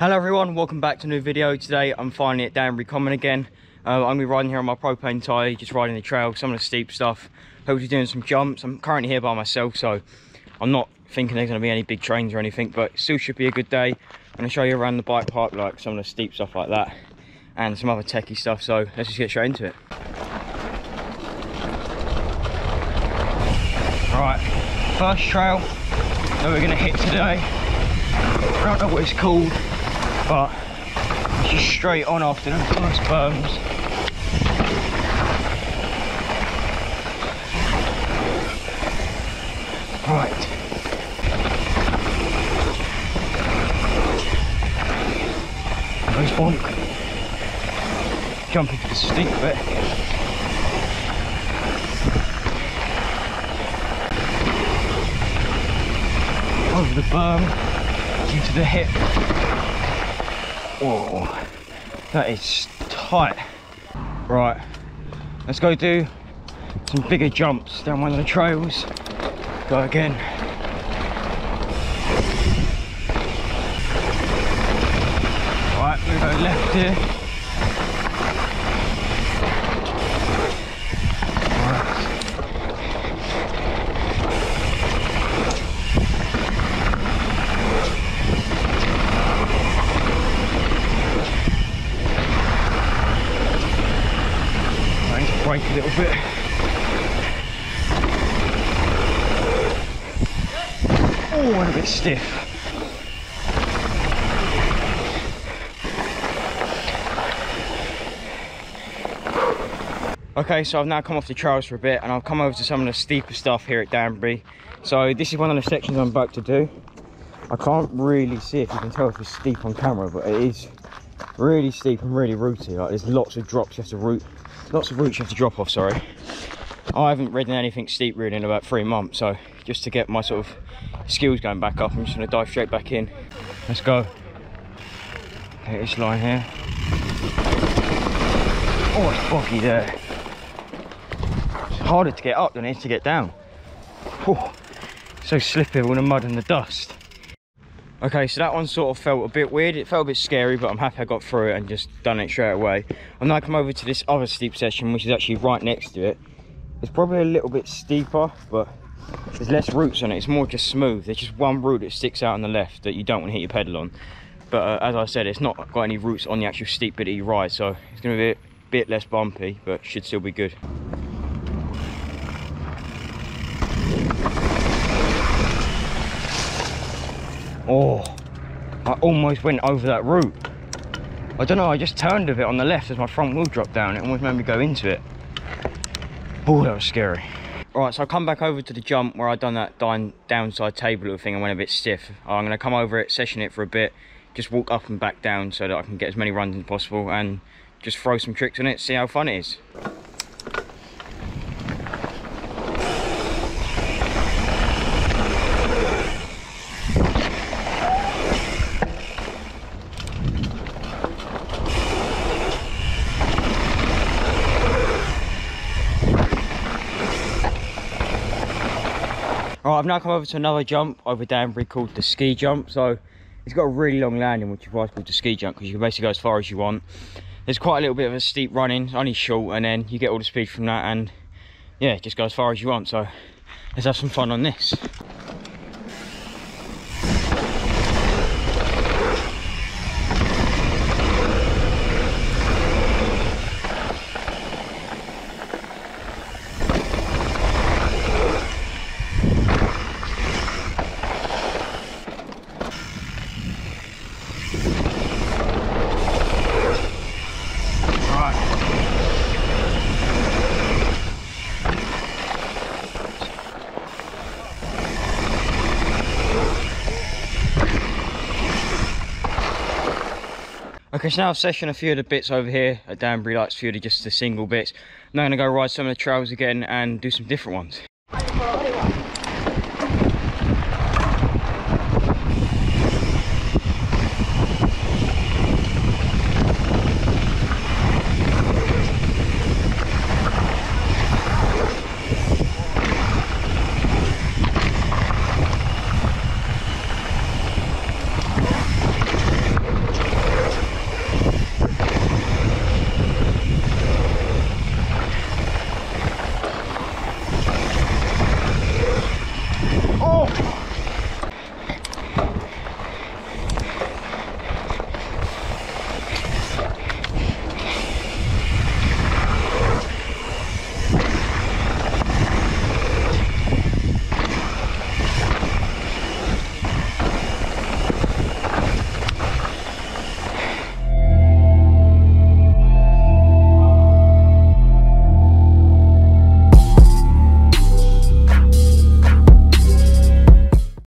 Hello everyone, welcome back to a new video. Today I'm finally at Danbury Common again. Uh, I'm going to be riding here on my Propain Tyee, just riding the trail, some of the steep stuff. Hopefully doing some jumps. I'm currently here by myself, so I'm not thinking there's going to be any big trains or anything, but still should be a good day. I'm going to show you around the bike park, like some of the steep stuff like that, and some other techie stuff, so let's just get straight into it. Right, first trail that we're going to hit today. I don't know what it's called, but just straight on after the first berms. Right. Goes bonk. Jump into the steep bit. Over the berm, into the hip. Oh, that is tight. Right, let's go do some bigger jumps down one of the trails. Go again. Right, we go left here. Right. I need to brake a little bit. Oh, and a bit stiff. Okay, so I've now come off the trails for a bit and I've come over to some of the steeper stuff here at Danbury. So this is one of the sections I'm about to do. I can't really see if you can tell if it's steep on camera, but it is really steep and really rooty. Like there's lots of drops you have to root, lots of roots you have to drop off, sorry. I haven't ridden anything steep really in about three months, so just to get my sort of skills going back up, I'm just gonna dive straight back in. Let's go. Okay, this line here. Oh, it's boggy there. It's harder to get up than it is to get down. Whew. So slippy with all the mud and the dust. Okay, so that one sort of felt a bit weird. It felt a bit scary, but I'm happy I got through it and just done it straight away. I'm now come over to this other steep section, which is actually right next to it. It's probably a little bit steeper, but there's less roots on it. It's more just smooth. There's just one root that sticks out on the left that you don't want to hit your pedal on. But uh, as I said, it's not got any roots on the actual steep bit that you ride, so it's going to be a bit less bumpy, but should still be good. Oh, I almost went over that root. I don't know, I just turned a bit on the left as my front wheel dropped down. It almost made me go into it. Oh, that was scary. Right, so I've come back over to the jump where I'd done that down, downside table little thing and went a bit stiff. I'm going to come over it, session it for a bit, just walk up and back down so that I can get as many runs as possible and just throw some tricks on it, see how fun it is. Alright, I've now come over to another jump over Danbury called the ski jump. So it's got a really long landing, which is why it's called the ski jump, because you can basically go as far as you want. There's quite a little bit of a steep running, only short, and then you get all the speed from that, and yeah, just go as far as you want. So let's have some fun on this. Okay, so now I've sessioned a few of the bits over here at Danbury, a few of the, just the single bits. I'm now gonna go ride some of the trails again and do some different ones.